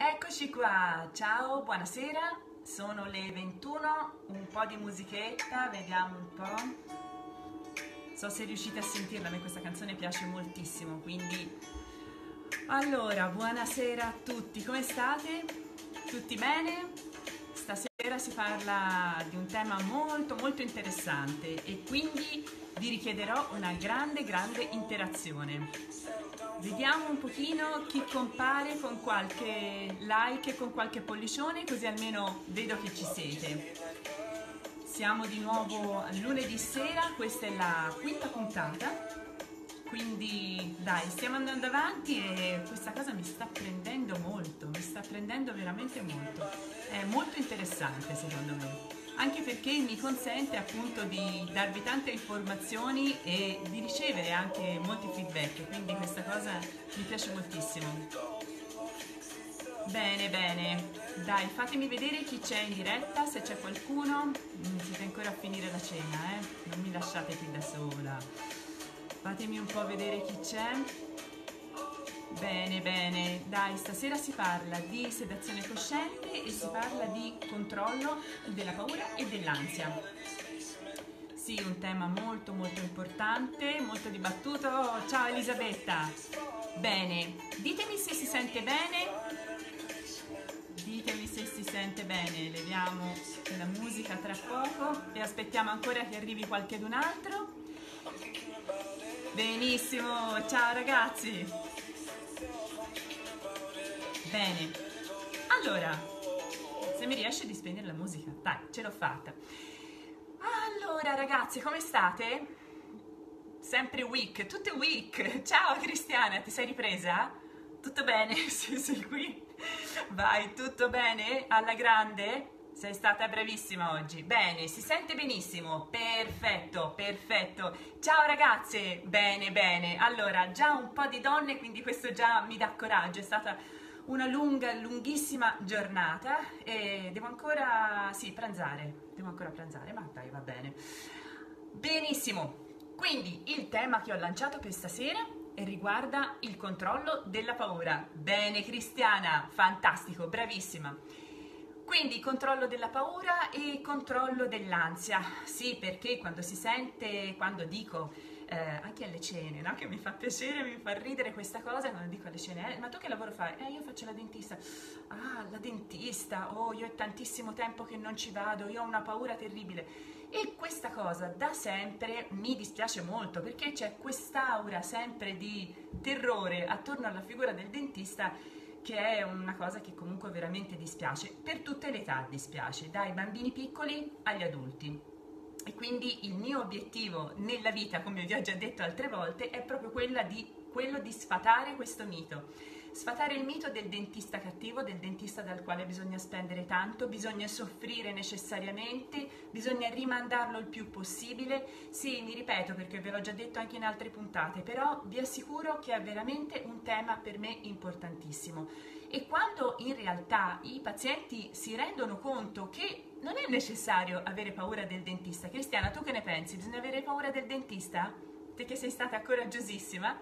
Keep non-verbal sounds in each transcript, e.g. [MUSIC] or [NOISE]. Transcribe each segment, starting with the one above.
Eccoci qua, ciao, buonasera, sono le 21, un po' di musichetta, vediamo un po'. So se riuscite a sentirla, a me questa canzone piace moltissimo, quindi... Allora, buonasera a tutti, come state? Tutti bene? Stasera si parla di un tema molto molto interessante e quindi vi richiederò una grande grande interazione. Vediamo un pochino chi compare con qualche like e con qualche pollicione, così almeno vedo che ci siete. Siamo di nuovo lunedì sera, questa è la quinta puntata, quindi dai, stiamo andando avanti e questa cosa mi sta prendendo molto, mi sta prendendo veramente molto. È molto interessante secondo me anche perché mi consente appunto di darvi tante informazioni e di ricevere anche molti feedback, quindi questa cosa mi piace moltissimo. Bene, bene, dai, fatemi vedere chi c'è in diretta, se c'è qualcuno, mm, siete ancora a finire la cena, eh? Non mi lasciate qui da sola. Fatemi un po' vedere chi c'è. Bene, bene, dai, stasera si parla di sedazione cosciente e si parla di controllo della paura e dell'ansia. Sì, un tema molto molto importante, molto dibattuto. Ciao Elisabetta. Bene, ditemi se si sente bene. Ditemi se si sente bene. Leviamo la musica tra poco e aspettiamo ancora che arrivi qualcun altro. Benissimo, ciao ragazzi. Bene, allora, se mi riesce di spegnere la musica, dai, ce l'ho fatta. Allora ragazzi, come state? Sempre week, tutte week. Ciao Cristiana, ti sei ripresa? Tutto bene? [LAUGHS] Sì, sei qui? Vai, tutto bene? Alla grande? Sei stata bravissima oggi. Bene, si sente benissimo. Perfetto, perfetto. Ciao ragazze. Bene, bene. Allora, già un po' di donne, quindi questo già mi dà coraggio. È stata una lunga, lunghissima giornata e devo ancora, sì, pranzare, devo ancora pranzare, ma dai, va bene. Benissimo, quindi il tema che ho lanciato per stasera riguarda il controllo della paura. Bene Cristiana, fantastico, bravissima. Quindi controllo della paura e controllo dell'ansia. Sì, perché quando si sente, quando dico eh, anche alle cene, no? che mi fa piacere, mi fa ridere questa cosa quando dico alle cene, eh, ma tu che lavoro fai? Eh, io faccio la dentista. Ah, la dentista, oh, io è tantissimo tempo che non ci vado, io ho una paura terribile. E questa cosa da sempre mi dispiace molto perché c'è quest'aura sempre di terrore attorno alla figura del dentista che è una cosa che comunque veramente dispiace, per tutte le età dispiace, dai bambini piccoli agli adulti. E quindi il mio obiettivo nella vita, come vi ho già detto altre volte, è proprio di, quello di sfatare questo mito. Sfatare il mito del dentista cattivo, del dentista dal quale bisogna spendere tanto, bisogna soffrire necessariamente, bisogna rimandarlo il più possibile. Sì, mi ripeto perché ve l'ho già detto anche in altre puntate, però vi assicuro che è veramente un tema per me importantissimo. E quando in realtà i pazienti si rendono conto che non è necessario avere paura del dentista. Cristiana, tu che ne pensi? Bisogna avere paura del dentista? Te che sei stata coraggiosissima?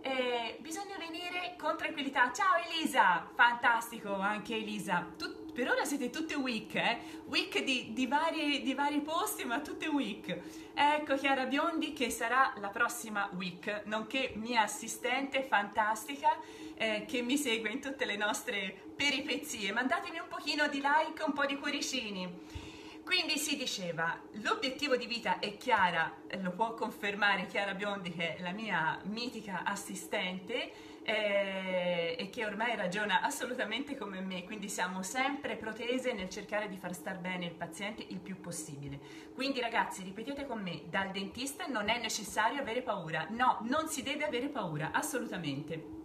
Eh, bisogna venire con tranquillità. Ciao Elisa! Fantastico anche Elisa. Tu, per ora siete tutte week, eh? Week di, di, vari, di vari posti, ma tutte week. Ecco Chiara Biondi che sarà la prossima week, nonché mia assistente fantastica eh, che mi segue in tutte le nostre peripezie. Mandatemi un pochino di like, un po' di cuoricini. Quindi si diceva, l'obiettivo di vita è Chiara, lo può confermare Chiara Biondi che è la mia mitica assistente eh, e che ormai ragiona assolutamente come me, quindi siamo sempre protese nel cercare di far star bene il paziente il più possibile. Quindi ragazzi, ripetete con me, dal dentista non è necessario avere paura, no, non si deve avere paura, assolutamente.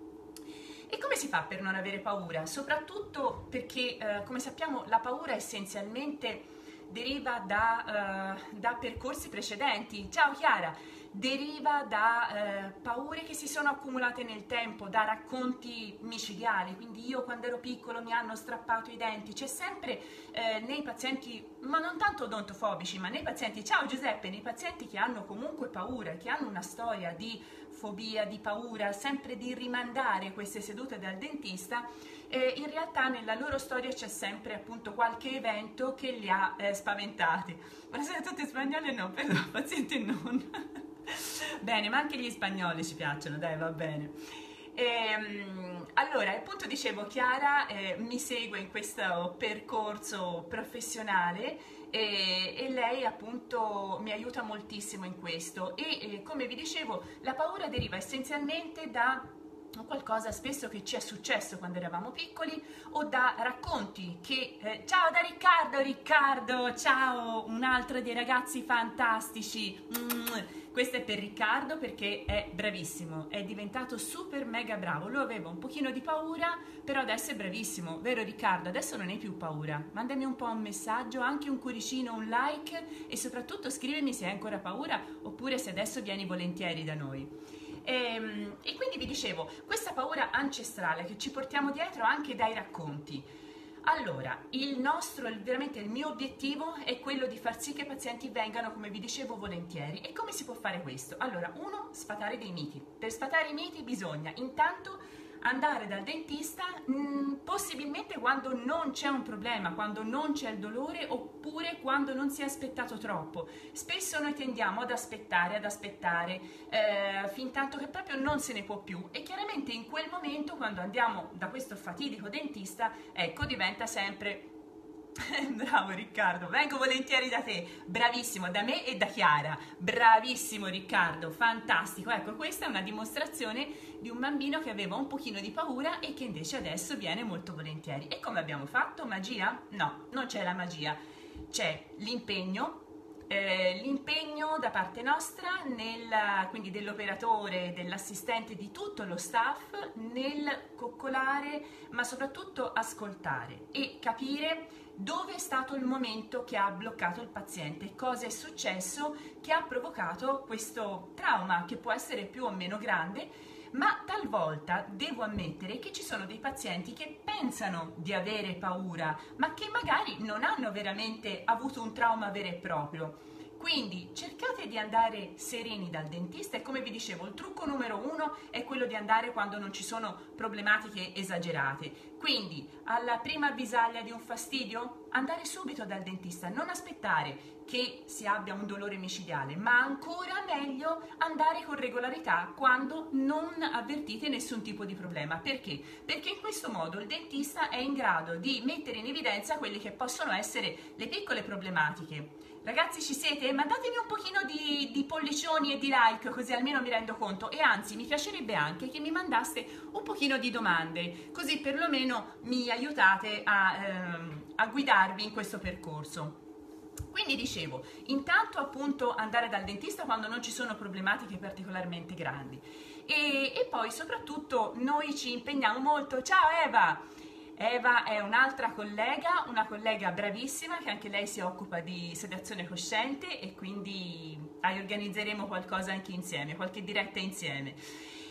E come si fa per non avere paura? Soprattutto perché, eh, come sappiamo, la paura essenzialmente deriva da, uh, da, percorsi precedenti. Ciao Chiara! Deriva da eh, paure che si sono accumulate nel tempo, da racconti micidiali, quindi io quando ero piccolo mi hanno strappato i denti, c'è sempre eh, nei pazienti, ma non tanto odontofobici, ma nei pazienti, ciao Giuseppe, nei pazienti che hanno comunque paura, che hanno una storia di fobia, di paura, sempre di rimandare queste sedute dal dentista, eh, in realtà nella loro storia c'è sempre appunto qualche evento che li ha eh, spaventati. Buonasera a tutti spagnoli no, però pazienti non. [LAUGHS] bene, ma anche gli spagnoli ci piacciono, dai, va bene. E, ehm, allora, appunto dicevo, Chiara eh, mi segue in questo percorso professionale e, e, lei appunto mi aiuta moltissimo in questo e eh, come vi dicevo la paura deriva essenzialmente da qualcosa spesso che ci è successo quando eravamo piccoli o da racconti che eh, ciao da Riccardo Riccardo ciao un altro dei ragazzi fantastici. Mm, questo è per Riccardo perché è bravissimo è diventato super mega bravo. Lui aveva un pochino di paura però adesso è bravissimo vero Riccardo? Adesso non hai più paura. Mandami un po' un messaggio anche un cuoricino un like e soprattutto scrivimi se hai ancora paura oppure se adesso vieni volentieri da noi e, ehm, e quindi vi dicevo, questa paura ancestrale che ci portiamo dietro anche dai racconti. Allora, il nostro, veramente il mio obiettivo è quello di far sì che i pazienti vengano, come vi dicevo, volentieri. E come si può fare questo? Allora, uno, sfatare dei miti. Per sfatare i miti bisogna intanto andare dal dentista mh, mm, possibilmente quando non c'è un problema, quando non c'è il dolore oppure quando non si è aspettato troppo. Spesso noi tendiamo ad aspettare, ad aspettare eh, fin tanto che proprio non se ne può più e chiaramente in quel momento quando andiamo da questo fatidico dentista, ecco, diventa sempre [LAUGHS] Bravo Riccardo, vengo volentieri da te, bravissimo, da me e da Chiara, bravissimo Riccardo, fantastico. Ecco, questa è una dimostrazione di un bambino che aveva un pochino di paura e che invece adesso viene molto volentieri. E come abbiamo fatto? Magia? No, non c'è la magia, c'è l'impegno, eh, l'impegno da parte nostra, nel, quindi dell'operatore, dell'assistente, di tutto lo staff, nel coccolare, ma soprattutto ascoltare e capire dove è stato il momento che ha bloccato il paziente, cosa è successo che ha provocato questo trauma che può essere più o meno grande, ma talvolta devo ammettere che ci sono dei pazienti che pensano di avere paura, ma che magari non hanno veramente avuto un trauma vero e proprio. Quindi cercate di andare sereni dal dentista e come vi dicevo il trucco numero uno è quello di andare quando non ci sono problematiche esagerate. Quindi alla prima avvisaglia di un fastidio andare subito dal dentista, non aspettare che si abbia un dolore micidiale, ma ancora meglio andare con regolarità quando non avvertite nessun tipo di problema. Perché? Perché in questo modo il dentista è in grado di mettere in evidenza quelle che possono essere le piccole problematiche Ragazzi ci siete? Mandatemi un pochino di, di, pollicioni e di like così almeno mi rendo conto e anzi mi piacerebbe anche che mi mandaste un pochino di domande così perlomeno mi aiutate a, ehm, a guidarvi in questo percorso. Quindi dicevo, intanto appunto andare dal dentista quando non ci sono problematiche particolarmente grandi e, e poi soprattutto noi ci impegniamo molto. Ciao Eva! Eva è un'altra collega, una collega bravissima che anche lei si occupa di sedazione cosciente e quindi organizzeremo qualcosa anche insieme, qualche diretta insieme.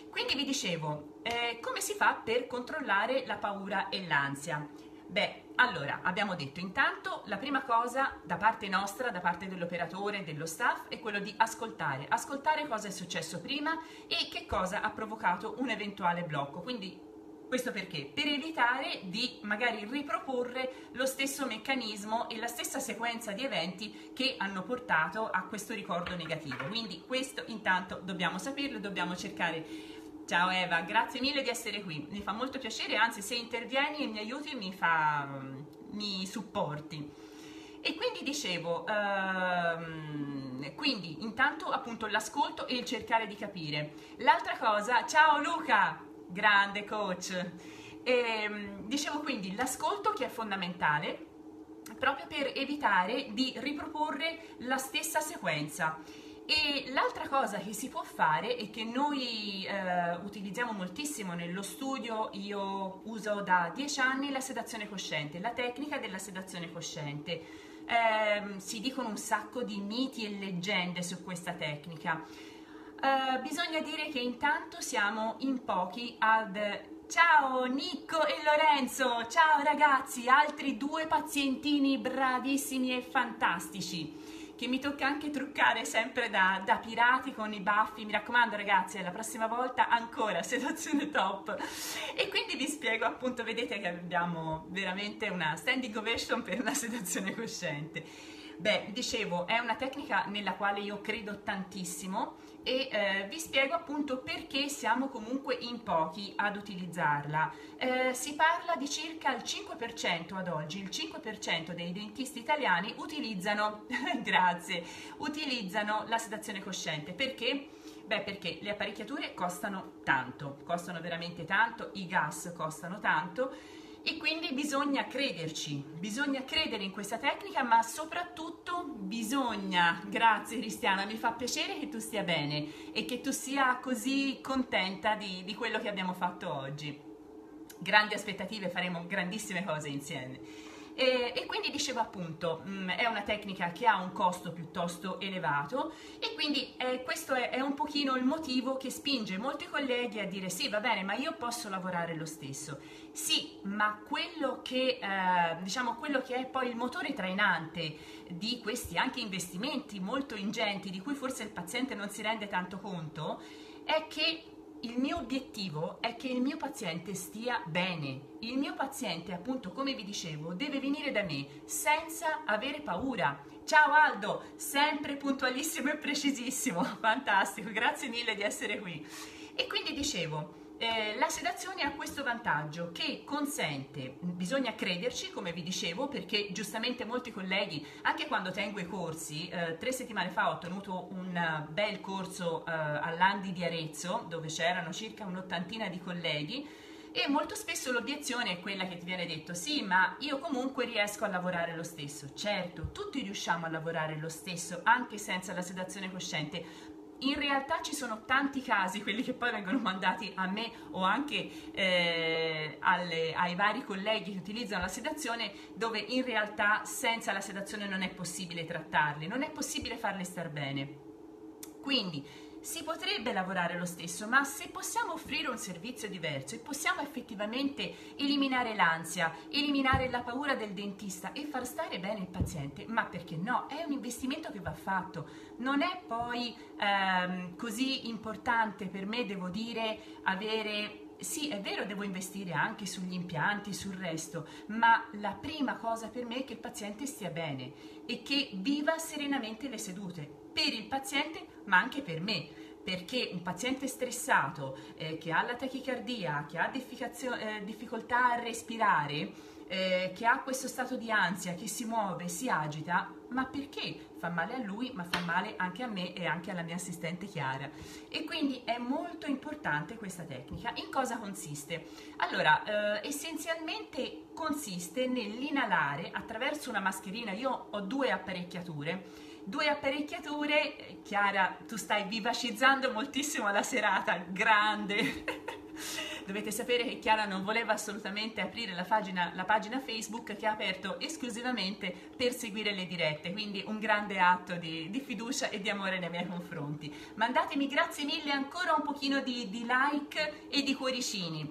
Quindi vi dicevo, eh, come si fa per controllare la paura e l'ansia? Beh, allora, abbiamo detto intanto la prima cosa da parte nostra, da parte dell'operatore, dello staff, è quello di ascoltare. Ascoltare cosa è successo prima e che cosa ha provocato un eventuale blocco. Quindi questo perché? Per evitare di magari riproporre lo stesso meccanismo e la stessa sequenza di eventi che hanno portato a questo ricordo negativo. Quindi questo intanto dobbiamo saperlo, dobbiamo cercare Ciao Eva, grazie mille di essere qui, mi fa molto piacere, anzi se intervieni e mi aiuti mi, fa, mi supporti. E quindi dicevo, ehm, quindi intanto appunto l'ascolto e il cercare di capire. L'altra cosa, ciao Luca, grande coach. E, ehm, dicevo quindi l'ascolto che è fondamentale proprio per evitare di riproporre la stessa sequenza. E l'altra cosa che si può fare e che noi eh, utilizziamo moltissimo nello studio, io uso da dieci anni la sedazione cosciente, la tecnica della sedazione cosciente. Eh, si dicono un sacco di miti e leggende su questa tecnica. Uh, bisogna dire che intanto siamo in pochi ad Ciao Nicco e Lorenzo, ciao ragazzi, altri due pazientini bravissimi e fantastici che mi tocca anche truccare sempre da, da, pirati con i baffi. Mi raccomando ragazzi, la prossima volta ancora sedazione top. E quindi vi spiego appunto, vedete che abbiamo veramente una standing ovation per una [LAUGHS] sedazione cosciente. Beh, dicevo, è una tecnica nella quale io credo tantissimo e eh, vi spiego appunto perché siamo comunque in pochi ad utilizzarla. Eh, si parla di circa il 5% ad oggi, il 5% dei dentisti italiani utilizzano, [LAUGHS] grazie, utilizzano la sedazione cosciente. Perché? Beh, perché le apparecchiature costano tanto, costano veramente tanto, i gas costano tanto e quindi bisogna crederci, bisogna credere in questa tecnica, ma soprattutto bisogna, grazie Cristiana, mi fa piacere che tu stia bene e che tu sia così contenta di, di quello che abbiamo fatto oggi. Grandi aspettative, faremo grandissime cose insieme. E, e, quindi dicevo appunto, mh, mm, è una tecnica che ha un costo piuttosto elevato e quindi eh, questo è, è, un pochino il motivo che spinge molti colleghi a dire sì, va bene, ma io posso lavorare lo stesso. Sì, ma quello che, eh, diciamo, quello che è poi il motore trainante di questi anche investimenti molto ingenti di cui forse il paziente non si rende tanto conto è che il mio obiettivo è che il mio paziente stia bene. Il mio paziente, appunto, come vi dicevo, deve venire da me senza avere paura. Ciao Aldo, sempre puntualissimo e precisissimo. [LAUGHS] Fantastico, grazie mille di essere qui. E quindi dicevo, eh, la sedazione ha questo vantaggio che consente, bisogna crederci come vi dicevo perché giustamente molti colleghi, anche quando tengo i corsi, eh, tre settimane fa ho tenuto un bel corso eh, all'Andi di Arezzo dove c'erano circa un'ottantina di colleghi e molto spesso l'obiezione è quella che ti viene detto sì ma io comunque riesco a lavorare lo stesso. Certo tutti riusciamo a lavorare lo stesso anche senza la sedazione cosciente in realtà ci sono tanti casi, quelli che poi vengono mandati a me o anche eh, alle, ai vari colleghi che utilizzano la sedazione, dove in realtà senza la sedazione non è possibile trattarli, non è possibile farli star bene. Quindi si potrebbe lavorare lo stesso, ma se possiamo offrire un servizio diverso e possiamo effettivamente eliminare l'ansia, eliminare la paura del dentista e far stare bene il paziente, ma perché no? È un investimento che va fatto. Non è poi ehm, così importante per me, devo dire, avere sì, è vero, devo investire anche sugli impianti, sul resto, ma la prima cosa per me è che il paziente stia bene e che viva serenamente le sedute, per il paziente ma anche per me perché un paziente stressato eh, che ha la tachicardia, che ha eh, difficoltà a respirare, eh, che ha questo stato di ansia, che si muove, si agita, ma perché? Fa male a lui, ma fa male anche a me e anche alla mia assistente Chiara. E quindi è molto importante questa tecnica. In cosa consiste? Allora, eh, essenzialmente consiste nell'inalare attraverso una mascherina. Io ho due apparecchiature due apparecchiature. Chiara, tu stai vivacizzando moltissimo la serata, grande. [LAUGHS] Dovete sapere che Chiara non voleva assolutamente aprire la pagina, la pagina, Facebook che ha aperto esclusivamente per seguire le dirette, quindi un grande atto di, di, fiducia e di amore nei miei confronti. Mandatemi grazie mille ancora un pochino di, di like e di cuoricini.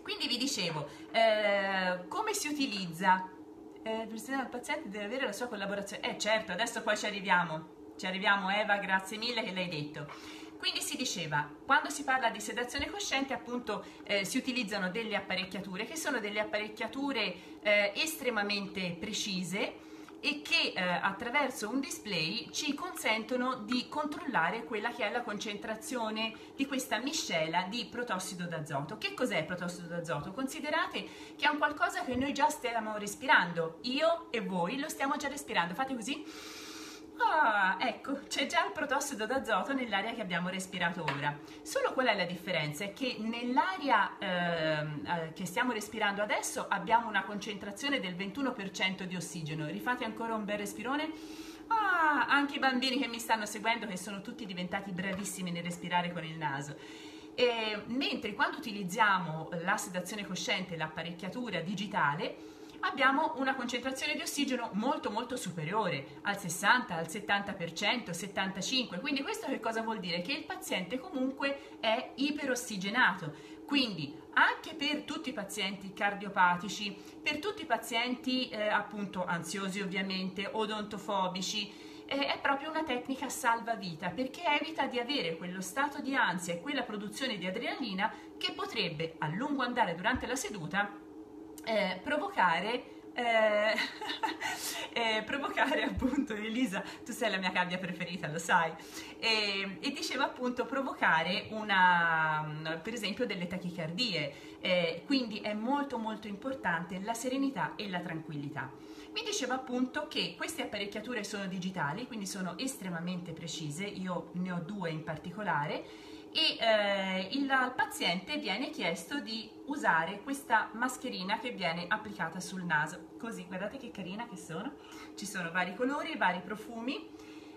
Quindi vi dicevo, eh, come si utilizza eh, il presidente del paziente deve avere la sua collaborazione. Eh certo, adesso poi ci arriviamo. Ci arriviamo Eva, grazie mille che l'hai detto. Quindi si diceva, quando si parla di sedazione cosciente, appunto eh, si utilizzano delle apparecchiature che sono delle apparecchiature eh, estremamente precise e che eh, attraverso un display ci consentono di controllare quella che è la concentrazione di questa miscela di protossido d'azoto. Che cos'è il protossido d'azoto? Considerate che è un qualcosa che noi già stiamo respirando, io e voi lo stiamo già respirando, fate così Ah, ecco, c'è già il protossido d'azoto nell'aria che abbiamo respirato ora. Solo qual è la differenza? È che nell'aria ehm, eh, che stiamo respirando adesso abbiamo una concentrazione del 21% di ossigeno. Rifate ancora un bel respirone. Ah, anche i bambini che mi stanno seguendo, che sono tutti diventati bravissimi nel respirare con il naso. E, mentre quando utilizziamo la sedazione cosciente, l'apparecchiatura digitale, abbiamo una concentrazione di ossigeno molto molto superiore al 60, al 70%, 75%. Quindi questo che cosa vuol dire? Che il paziente comunque è iperossigenato. Quindi anche per tutti i pazienti cardiopatici, per tutti i pazienti eh, appunto ansiosi ovviamente, odontofobici, eh, è proprio una tecnica salvavita perché evita di avere quello stato di ansia e quella produzione di adrenalina che potrebbe a lungo andare durante la seduta eh, provocare eh, [LAUGHS] eh, provocare appunto Elisa, tu sei la mia gabbia preferita, lo sai, e, e diceva appunto provocare una, per esempio delle tachicardie, eh, quindi è molto molto importante la serenità e la tranquillità. Mi diceva appunto che queste apparecchiature sono digitali, quindi sono estremamente precise, io ne ho due in particolare, e eh, il, al paziente viene chiesto di usare questa mascherina che viene applicata sul naso. Così, guardate che carina che sono. Ci sono vari colori, vari profumi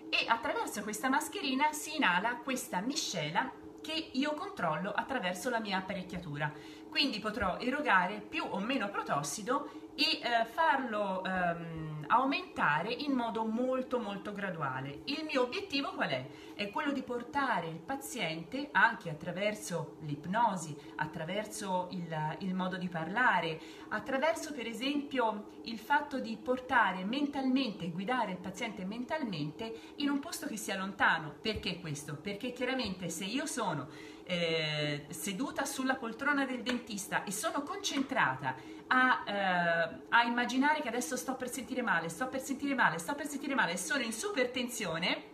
e attraverso questa mascherina si inala questa miscela che io controllo attraverso la mia apparecchiatura. Quindi potrò erogare più o meno protossido e eh, farlo ehm, aumentare in modo molto molto graduale. Il mio obiettivo qual è? È quello di portare il paziente anche attraverso l'ipnosi, attraverso il, il modo di parlare, attraverso per esempio il fatto di portare mentalmente, guidare il paziente mentalmente in un posto che sia lontano. Perché questo? Perché chiaramente se io sono eh, seduta sulla poltrona del dentista e sono concentrata a, eh, a, immaginare che adesso sto per sentire male, sto per sentire male, sto per sentire male, sono in super tensione.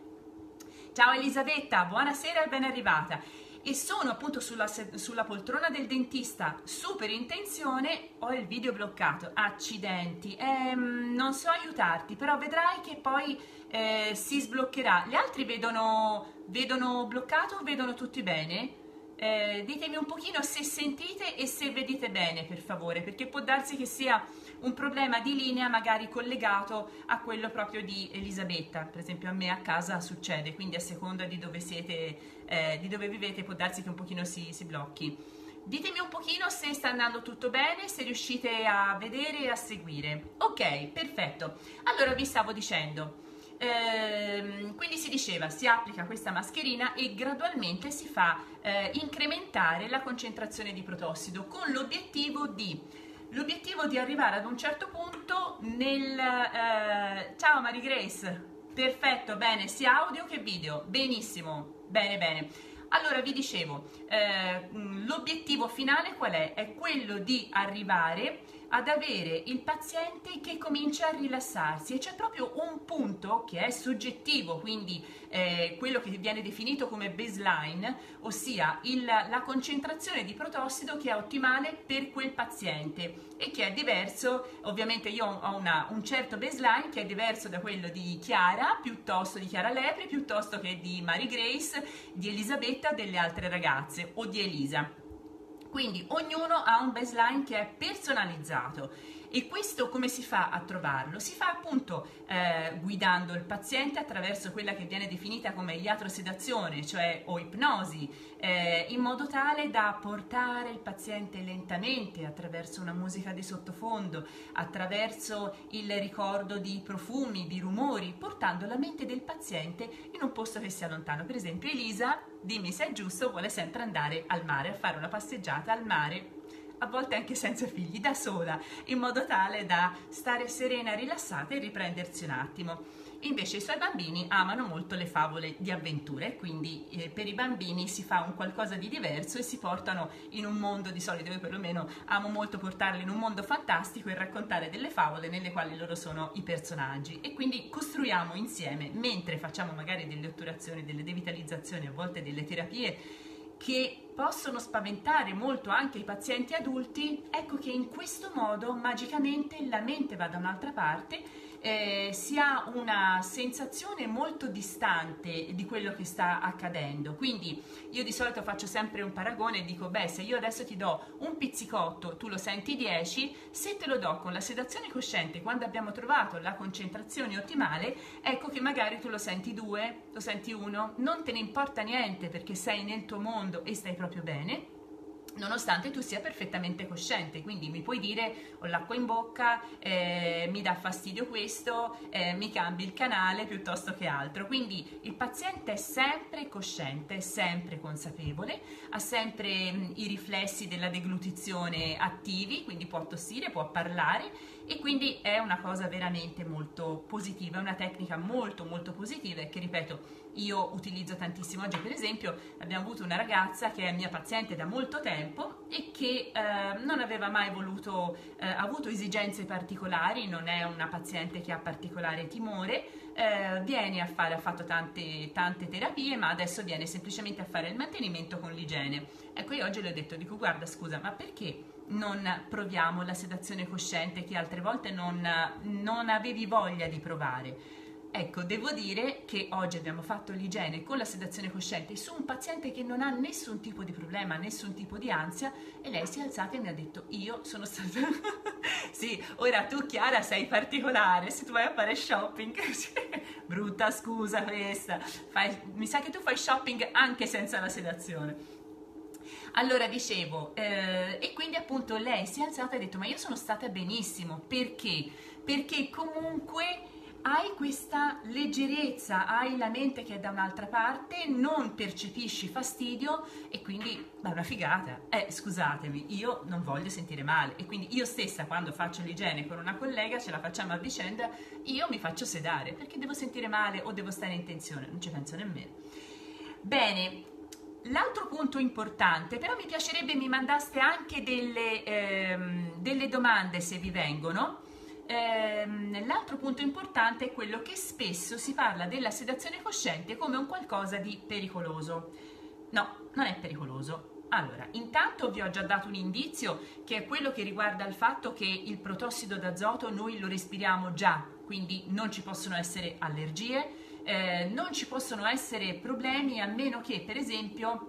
Ciao Elisabetta, buonasera e ben arrivata. E sono appunto sulla, sulla, poltrona del dentista super in tensione, ho il video bloccato, accidenti, ehm, non so aiutarti, però vedrai che poi eh, si sbloccherà. Gli altri vedono, vedono bloccato vedono tutti bene? Eh, ditemi un pochino se sentite e se vedete bene per favore perché può darsi che sia un problema di linea magari collegato a quello proprio di Elisabetta per esempio a me a casa succede quindi a seconda di dove siete eh, di dove vivete può darsi che un pochino si, si blocchi ditemi un pochino se sta andando tutto bene se riuscite a vedere e a seguire ok perfetto allora vi stavo dicendo Ehm, quindi si diceva si applica questa mascherina e gradualmente si fa eh, incrementare la concentrazione di protossido con l'obiettivo di, l'obiettivo di arrivare ad un certo punto nel... Eh, ciao Marie Grace, perfetto, bene, sia audio che video, benissimo, bene bene. Allora vi dicevo, eh, l'obiettivo finale qual è? È quello di arrivare ad avere il paziente che comincia a rilassarsi e c'è proprio un punto che è soggettivo, quindi eh, quello che viene definito come baseline, ossia il, la concentrazione di protossido che è ottimale per quel paziente e che è diverso, ovviamente io ho una, un certo baseline che è diverso da quello di Chiara, piuttosto di Chiara Lepre, piuttosto che di Mary Grace, di Elisabetta, delle altre ragazze o di Elisa. Quindi ognuno ha un baseline che è personalizzato e questo come si fa a trovarlo? Si fa appunto eh, guidando il paziente attraverso quella che viene definita come iatrosedazione, cioè o ipnosi, eh, in modo tale da portare il paziente lentamente attraverso una musica di sottofondo, attraverso il ricordo di profumi, di rumori, portando la mente del paziente in un posto che sia lontano. Per esempio Elisa, dimmi se è giusto, vuole sempre andare al mare, a fare una passeggiata al mare a volte anche senza figli, da sola, in modo tale da stare serena, rilassata e riprendersi un attimo. Invece i suoi bambini amano molto le favole di avventure, quindi eh, per i bambini si fa un qualcosa di diverso e si portano in un mondo, di solito io perlomeno amo molto portarli in un mondo fantastico e raccontare delle favole nelle quali loro sono i personaggi e quindi costruiamo insieme, mentre facciamo magari delle otturazioni, delle devitalizzazioni, a volte delle terapie, che possono spaventare molto anche i pazienti adulti, ecco che in questo modo magicamente la mente va da un'altra parte eh, si ha una sensazione molto distante di quello che sta accadendo. Quindi io di solito faccio sempre un paragone e dico, beh, se io adesso ti do un pizzicotto, tu lo senti 10, se te lo do con la sedazione cosciente, quando abbiamo trovato la concentrazione ottimale, ecco che magari tu lo senti 2, lo senti 1, non te ne importa niente perché sei nel tuo mondo e stai proprio bene nonostante tu sia perfettamente cosciente, quindi mi puoi dire ho l'acqua in bocca, eh, mi dà fastidio questo, eh, mi cambi il canale piuttosto che altro. Quindi il paziente è sempre cosciente, è sempre consapevole, ha sempre mh, i riflessi della deglutizione attivi, quindi può tossire, può parlare e quindi è una cosa veramente molto positiva, è una tecnica molto molto positiva e che ripeto io utilizzo tantissimo oggi per esempio abbiamo avuto una ragazza che è mia paziente da molto tempo e che eh, non aveva mai voluto eh, avuto esigenze particolari non è una paziente che ha particolare timore eh, viene a fare ha fatto tante, tante terapie ma adesso viene semplicemente a fare il mantenimento con l'igiene. Ecco io oggi le ho detto dico guarda scusa ma perché non proviamo la sedazione cosciente che altre volte non, non avevi voglia di provare Ecco, devo dire che oggi abbiamo fatto l'igiene con la sedazione cosciente su un paziente che non ha nessun tipo di problema, nessun tipo di ansia e lei si è alzata e mi ha detto io sono stata... [LAUGHS] sì, ora tu Chiara sei particolare, se tu vai a fare shopping, [LAUGHS] brutta scusa questa, fai... mi sa che tu fai shopping anche senza la sedazione. Allora dicevo, eh, e quindi appunto lei si è alzata e ha detto ma io sono stata benissimo, perché? Perché comunque hai questa leggerezza, hai la mente che è da un'altra parte, non percepisci fastidio e quindi è una figata. Eh, scusatemi, io non voglio sentire male e quindi io stessa quando faccio l'igiene con una collega, ce la facciamo a vicenda, io mi faccio sedare perché devo sentire male o devo stare in tensione, non ci penso nemmeno. Bene, L'altro punto importante, però mi piacerebbe mi mandaste anche delle, ehm, delle domande se vi vengono, ehm, l'altro punto importante è quello che spesso si parla della sedazione cosciente come un qualcosa di pericoloso. No, non è pericoloso. Allora, intanto vi ho già dato un indizio che è quello che riguarda il fatto che il protossido d'azoto noi lo respiriamo già, quindi non ci possono essere allergie, eh, non ci possono essere problemi a meno che per esempio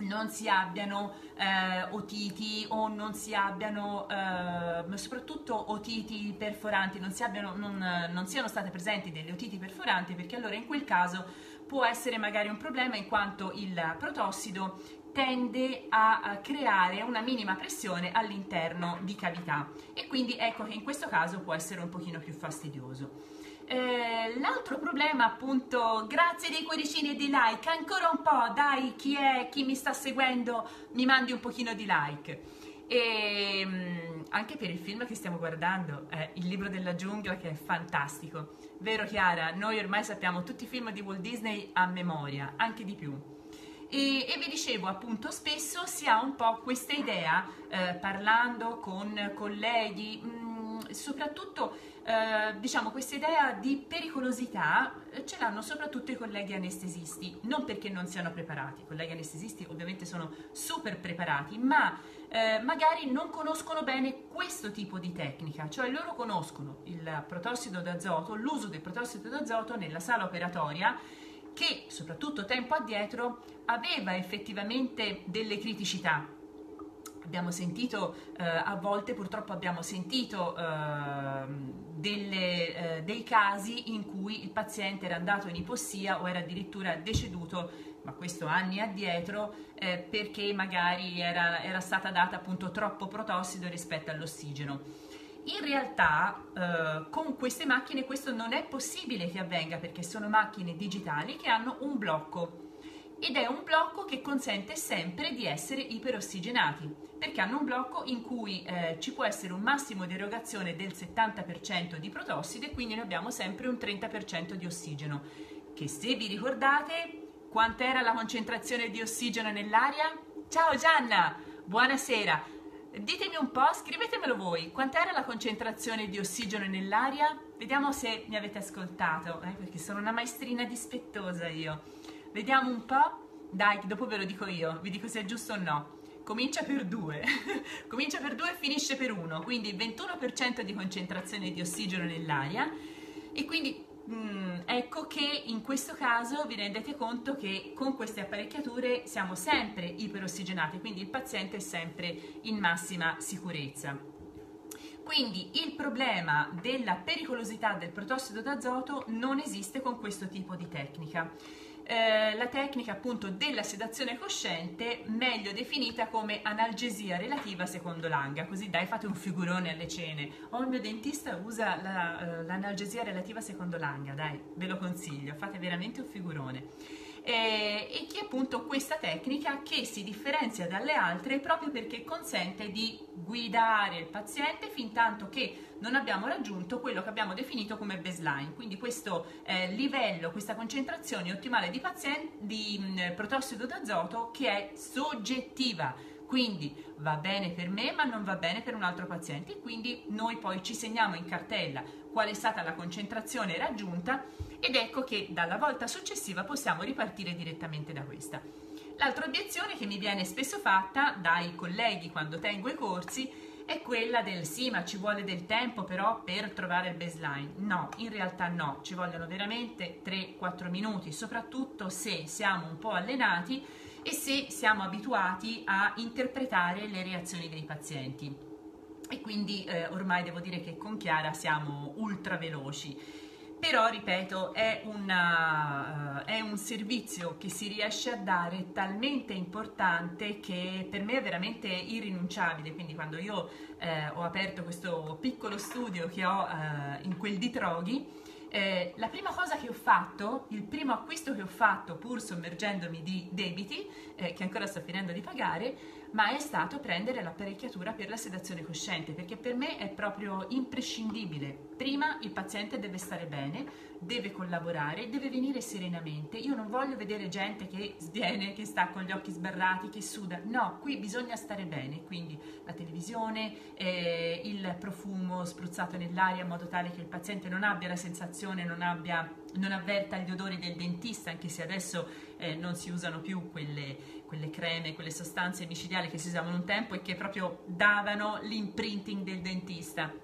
non si abbiano eh, otiti o non si abbiano eh, soprattutto otiti perforanti, non, si abbiano, non, non siano state presenti delle otiti perforanti perché allora in quel caso può essere magari un problema in quanto il protossido tende a creare una minima pressione all'interno di cavità e quindi ecco che in questo caso può essere un pochino più fastidioso. Eh, l'altro problema appunto, grazie dei cuoricini e di like, ancora un po', dai, chi è, chi mi sta seguendo, mi mandi un pochino di like. E ehm, anche per il film che stiamo guardando, eh, Il libro della giungla, che è fantastico. Vero Chiara? Noi ormai sappiamo tutti i film di Walt Disney a memoria, anche di più. E, e, vi dicevo appunto spesso si ha un po' questa idea eh, parlando con colleghi mh, mm, soprattutto eh, diciamo questa idea di pericolosità eh, ce l'hanno soprattutto i colleghi anestesisti, non perché non siano preparati, i colleghi anestesisti ovviamente sono super preparati, ma eh, magari non conoscono bene questo tipo di tecnica, cioè loro conoscono il protossido d'azoto, l'uso del protossido d'azoto nella sala operatoria che soprattutto tempo addietro aveva effettivamente delle criticità abbiamo sentito eh, a volte purtroppo abbiamo sentito eh, delle, eh, dei casi in cui il paziente era andato in ipossia o era addirittura deceduto ma questo anni addietro eh, perché magari era, era, stata data appunto troppo protossido rispetto all'ossigeno. In realtà eh, con queste macchine questo non è possibile che avvenga perché sono macchine digitali che hanno un blocco ed è un blocco che consente sempre di essere iperossigenati perché hanno un blocco in cui eh, ci può essere un massimo di erogazione del 70% di protossido e quindi noi abbiamo sempre un 30% di ossigeno che se vi ricordate quanta era la concentrazione di ossigeno nell'aria? Ciao Gianna, buonasera. Ditemi un po', scrivetemelo voi, quant'era la concentrazione di ossigeno nell'aria? Vediamo se mi avete ascoltato, eh, perché sono una maestrina dispettosa io. Vediamo un po'. Dai, dopo ve lo dico io, vi dico se è giusto o no. Comincia per 2, [LAUGHS] comincia per 2 e finisce per 1, quindi 21% di concentrazione di ossigeno nell'aria e quindi mm, ecco che in questo caso vi rendete conto che con queste apparecchiature siamo sempre iperossigenati, quindi il paziente è sempre in massima sicurezza. Quindi il problema della pericolosità del protossido d'azoto non esiste con questo tipo di tecnica. Eh, la tecnica appunto della sedazione cosciente, meglio definita come analgesia relativa secondo Langa. Così dai, fate un figurone alle cene. Oh, il mio dentista usa la, uh, l'analgesia relativa secondo Langa, dai, ve lo consiglio, fate veramente un figurone eh, e che è appunto questa tecnica che si differenzia dalle altre proprio perché consente di guidare il paziente fin tanto che non abbiamo raggiunto quello che abbiamo definito come baseline, quindi questo eh, livello, questa concentrazione ottimale di, paziente, di mh, protossido d'azoto che è soggettiva, quindi va bene per me ma non va bene per un altro paziente, quindi noi poi ci segniamo in cartella qual è stata la concentrazione raggiunta ed ecco che dalla volta successiva possiamo ripartire direttamente da questa. L'altra obiezione che mi viene spesso fatta dai colleghi quando tengo i corsi è quella del sì, ma ci vuole del tempo però per trovare il baseline. No, in realtà no, ci vogliono veramente 3-4 minuti, soprattutto se siamo un po' allenati e se siamo abituati a interpretare le reazioni dei pazienti. E quindi eh, ormai devo dire che con Chiara siamo ultra veloci però ripeto è, una, uh, è, un servizio che si riesce a dare talmente importante che per me è veramente irrinunciabile. Quindi quando io eh, ho aperto questo piccolo studio che ho uh, in quel di Troghi eh, la prima cosa che ho fatto, il primo acquisto che ho fatto pur sommergendomi di debiti, eh, che ancora sto finendo di pagare, ma è stato prendere l'apparecchiatura per la sedazione cosciente, perché per me è proprio imprescindibile. Prima il paziente deve stare bene, deve collaborare, deve venire serenamente. Io non voglio vedere gente che sviene, che sta con gli occhi sbarrati, che suda. No, qui bisogna stare bene, quindi la televisione, eh, il profumo spruzzato nell'aria in modo tale che il paziente non abbia la sensazione, non, abbia, non avverta gli odori del dentista, anche se adesso eh, non si usano più quelle quelle creme, quelle sostanze micidiali che si usavano un tempo e che proprio davano l'imprinting del dentista.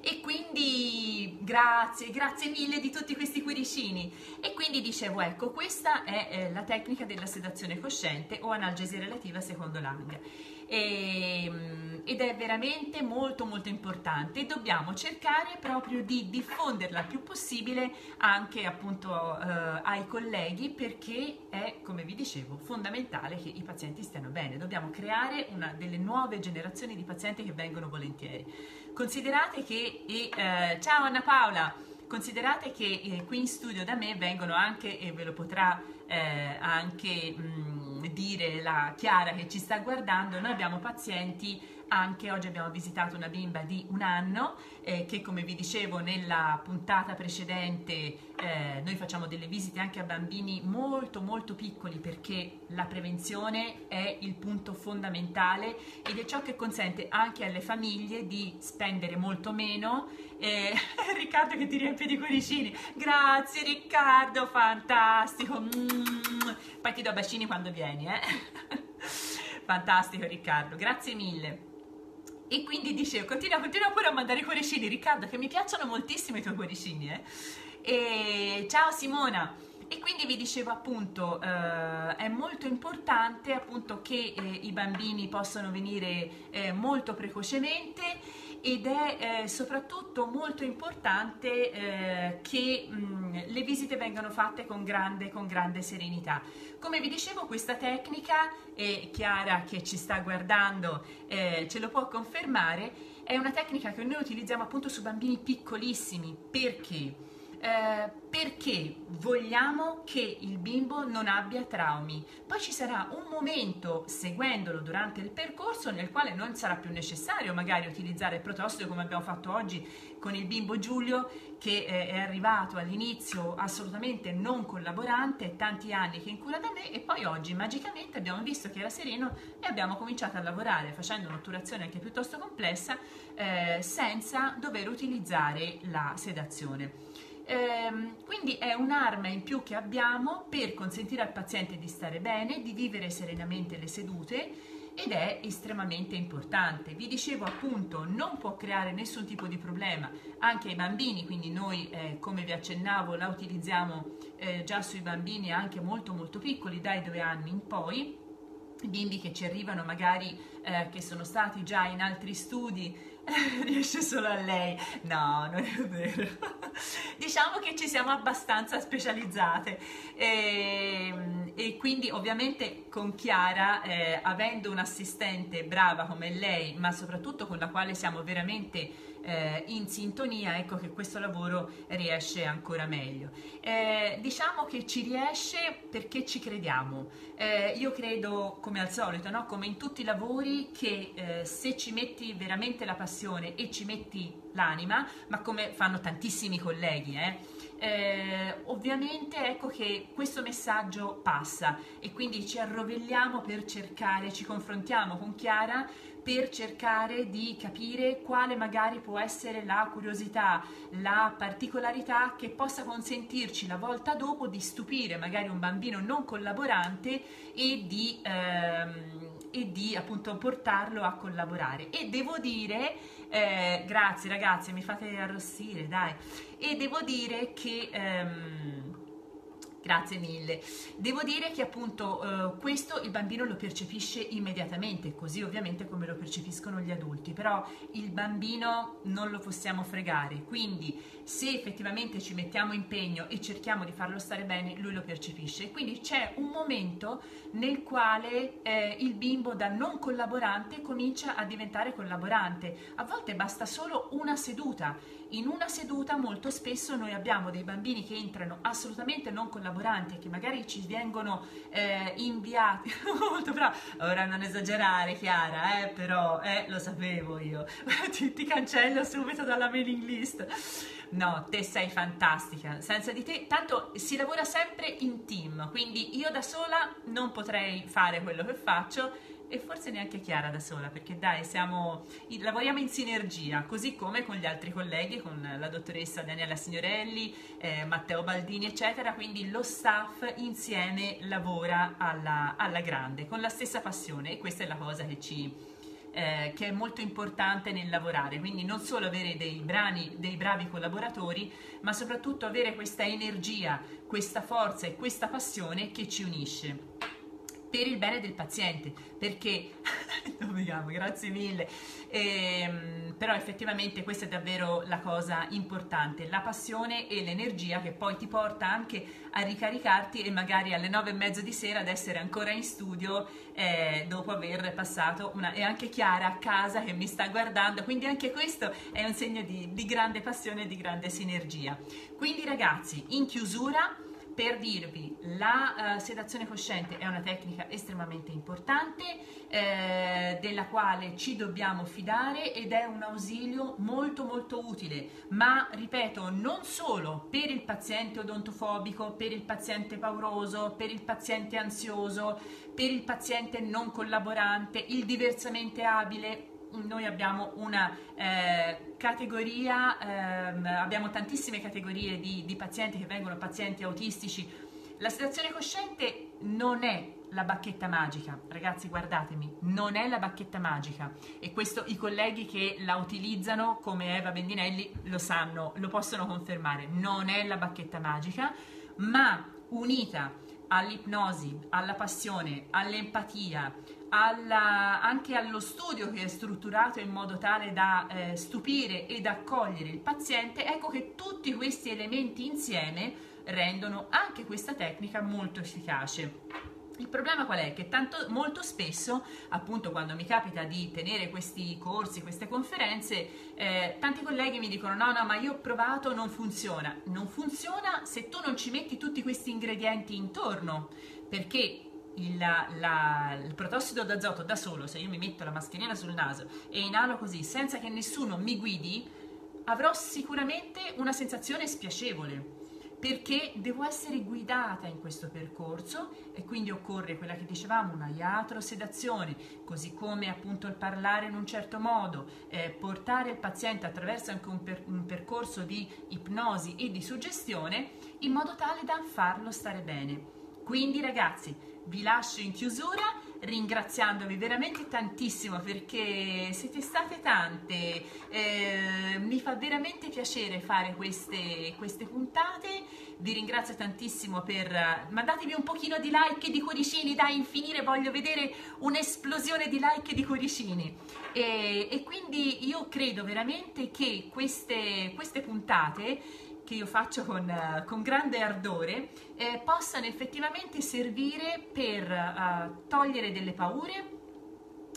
E quindi grazie, grazie mille di tutti questi cuoricini. E quindi dicevo, ecco, questa è eh, la tecnica della sedazione cosciente o analgesi relativa secondo Lang e, ehm, ed è veramente molto molto importante. E dobbiamo cercare proprio di diffonderla il più possibile anche appunto eh, ai colleghi perché è come vi dicevo fondamentale che i pazienti stiano bene. Dobbiamo creare una delle nuove generazioni di pazienti che vengono volentieri. Considerate che e, eh, ciao Anna Paola considerate che eh, qui in studio da me vengono anche e ve lo potrà eh, anche mh, dire la Chiara che ci sta guardando, noi abbiamo pazienti anche oggi abbiamo visitato una bimba di un anno eh, che come vi dicevo nella puntata precedente eh, noi facciamo delle visite anche a bambini molto molto piccoli perché la prevenzione è il punto fondamentale ed è ciò che consente anche alle famiglie di spendere molto meno. Eh, [LAUGHS] Riccardo che ti riempie di cuoricini. Grazie Riccardo fantastico. Mm. poi ti do bacini quando vieni eh? [LAUGHS] fantastico Riccardo. Grazie mille e quindi dicevo, continua, continua pure a mandare i cuoricini, Riccardo, che mi piacciono moltissimo i tuoi cuoricini. Eh? E, ciao Simona! E quindi vi dicevo appunto, eh, è molto importante appunto che eh, i bambini possano venire eh, molto precocemente ed è eh, soprattutto molto importante eh, che mh, le visite vengano fatte con grande, con grande serenità. Come vi dicevo questa tecnica, e Chiara che ci sta guardando eh, ce lo può confermare, è una tecnica che noi utilizziamo appunto su bambini piccolissimi. Perché? Eh, perché vogliamo che il bimbo non abbia traumi. Poi ci sarà un momento, seguendolo durante il percorso, nel quale non sarà più necessario magari utilizzare il protossido come abbiamo fatto oggi con il bimbo Giulio che eh, è arrivato all'inizio assolutamente non collaborante, tanti anni che incura da me e poi oggi magicamente abbiamo visto che era sereno e abbiamo cominciato a lavorare facendo un'otturazione anche piuttosto complessa eh, senza dover utilizzare la sedazione. Ehm, quindi è un'arma in più che abbiamo per consentire al paziente di stare bene, di vivere serenamente le sedute ed è estremamente importante. Vi dicevo appunto non può creare nessun tipo di problema anche ai bambini, quindi noi eh, come vi accennavo la utilizziamo eh, già sui bambini anche molto molto piccoli, dai due anni in poi bimbi che ci arrivano magari eh, che sono stati già in altri studi [LAUGHS] riesce solo a lei. No non è vero. [LAUGHS] Diciamo che ci siamo abbastanza specializzate. E, ehm, e quindi ovviamente con Chiara eh, avendo un'assistente brava come lei ma soprattutto con la quale siamo veramente eh, in sintonia, ecco che questo lavoro riesce ancora meglio. Eh, diciamo che ci riesce perché ci crediamo. Eh, io credo, come al solito, no? come in tutti i lavori, che eh, se ci metti veramente la passione e ci metti l'anima, ma come fanno tantissimi colleghi, eh, eh, ovviamente ecco che questo messaggio passa e quindi ci arrovelliamo per cercare, ci confrontiamo con Chiara per cercare di capire quale magari può essere la curiosità, la particolarità che possa consentirci la volta dopo di stupire magari un bambino non collaborante e di, ehm, e di appunto portarlo a collaborare. E devo dire, eh, grazie ragazzi, mi fate arrossire, dai, e devo dire che... Ehm, Grazie mille. Devo dire che appunto eh, questo il bambino lo percepisce immediatamente, così ovviamente come lo percepiscono gli adulti, però il bambino non lo possiamo fregare, quindi se effettivamente ci mettiamo impegno e cerchiamo di farlo stare bene, lui lo percepisce. Quindi c'è un momento nel quale eh, il bimbo da non collaborante comincia a diventare collaborante. A volte basta solo una seduta in una seduta molto spesso noi abbiamo dei bambini che entrano assolutamente non collaboranti e che magari ci vengono eh, inviati. [LAUGHS] Molto bravo ora non esagerare Chiara eh, però eh, lo sapevo io. [LAUGHS] Ti, ti cancello subito dalla mailing list. No te sei fantastica. Senza di te tanto si lavora sempre in team quindi io da sola non potrei fare quello che faccio e forse neanche Chiara da sola, perché dai, siamo, lavoriamo in sinergia, così come con gli altri colleghi, con la dottoressa Daniela Signorelli, eh, Matteo Baldini, eccetera, quindi lo staff insieme lavora alla, alla grande, con la stessa passione. E questa è la cosa che ci... Eh, che è molto importante nel lavorare, quindi non solo avere dei, brani, dei bravi collaboratori, ma soprattutto avere questa energia, questa forza e questa passione che ci unisce per il bene del paziente, perché, [LAUGHS] grazie mille, ehm, però effettivamente questa è davvero la cosa importante, la passione e l'energia che poi ti porta anche a ricaricarti e magari alle nove e mezzo di sera ad essere ancora in studio eh, dopo aver passato una... e anche Chiara a casa che mi sta guardando, quindi anche questo è un segno di, di grande passione e di grande sinergia. Quindi ragazzi, in chiusura per dirvi, la uh, sedazione cosciente è una tecnica estremamente importante eh, della quale ci dobbiamo fidare ed è un ausilio molto molto utile, ma ripeto, non solo per il paziente odontofobico, per il paziente pauroso, per il paziente ansioso, per il paziente non collaborante, il diversamente abile, noi abbiamo una eh, categoria, ehm, abbiamo tantissime categorie di, di pazienti che vengono pazienti autistici. La sedazione cosciente non è la bacchetta magica, ragazzi guardatemi, non è la bacchetta magica. E questo i colleghi che la utilizzano come Eva Bendinelli lo sanno, lo possono confermare, non è la bacchetta magica, ma unita all'ipnosi, alla passione, all'empatia, alla, anche allo studio che è strutturato in modo tale da eh, stupire ed accogliere il paziente, ecco che tutti questi elementi insieme rendono anche questa tecnica molto efficace. Il problema qual è? Che tanto, molto spesso, appunto quando mi capita di tenere questi corsi, queste conferenze, eh, tanti colleghi mi dicono no, no, ma io ho provato, non funziona. Non funziona se tu non ci metti tutti questi ingredienti intorno, perché il, la, il protossido d'azoto da solo, se io mi metto la mascherina sul naso e inalo così senza che nessuno mi guidi, avrò sicuramente una sensazione spiacevole perché devo essere guidata in questo percorso e quindi occorre quella che dicevamo, una iatrosedazione, così come appunto il parlare in un certo modo, eh, portare il paziente attraverso anche un, per, un percorso di ipnosi e di suggestione in modo tale da farlo stare bene. Quindi ragazzi, vi lascio in chiusura ringraziandovi veramente tantissimo perché siete state tante, eh, mi fa veramente piacere fare queste, queste puntate, vi ringrazio tantissimo per, mandatemi un pochino di like e di cuoricini, dai, infinire, voglio vedere un'esplosione di like e di cuoricini. E, e quindi io credo veramente che queste, queste puntate che io faccio con, uh, con grande ardore eh, possano effettivamente servire per uh, togliere delle paure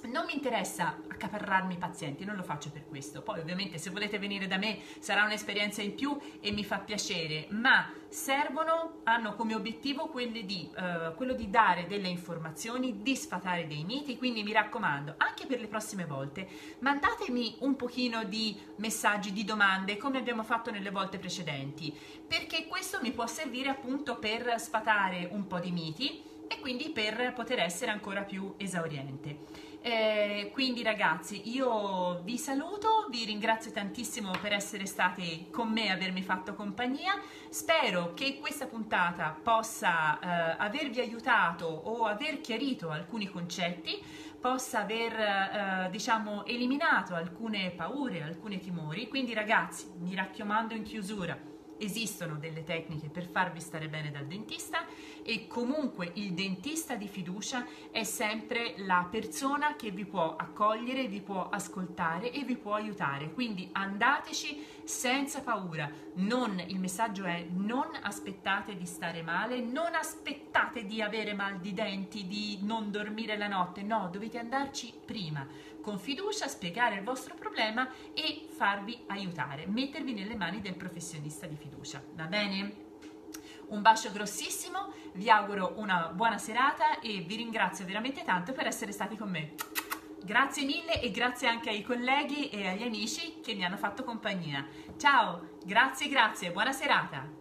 non mi interessa accaparrarmi i pazienti, non lo faccio per questo. Poi ovviamente se volete venire da me sarà un'esperienza in più e mi fa piacere, ma servono, hanno come obiettivo di, uh, quello di dare delle informazioni, di sfatare dei miti, quindi mi raccomando, anche per le prossime volte, mandatemi un pochino di messaggi, di domande, come abbiamo fatto nelle volte precedenti, perché questo mi può servire appunto per sfatare un po' di miti e quindi per poter essere ancora più esauriente. Eh, quindi ragazzi io vi saluto, vi ringrazio tantissimo per essere stati con me avermi fatto compagnia, spero che questa puntata possa eh, avervi aiutato o aver chiarito alcuni concetti, possa aver eh, diciamo eliminato alcune paure, alcuni timori, quindi ragazzi mi raccomando in chiusura esistono delle tecniche per farvi stare bene dal dentista e comunque il dentista di fiducia è sempre la persona che vi può accogliere, vi può ascoltare e vi può aiutare. Quindi andateci senza paura. Non, il messaggio è non aspettate di stare male, non aspettate di avere mal di denti, di non dormire la notte, no, dovete andarci prima con fiducia, spiegare il vostro problema e farvi aiutare, mettervi nelle mani del professionista di fiducia. Va bene? Un bacio grossissimo, vi auguro una buona serata e vi ringrazio veramente tanto per essere stati con me. Grazie mille e grazie anche ai colleghi e agli amici che mi hanno fatto compagnia. Ciao, grazie, grazie, buona serata.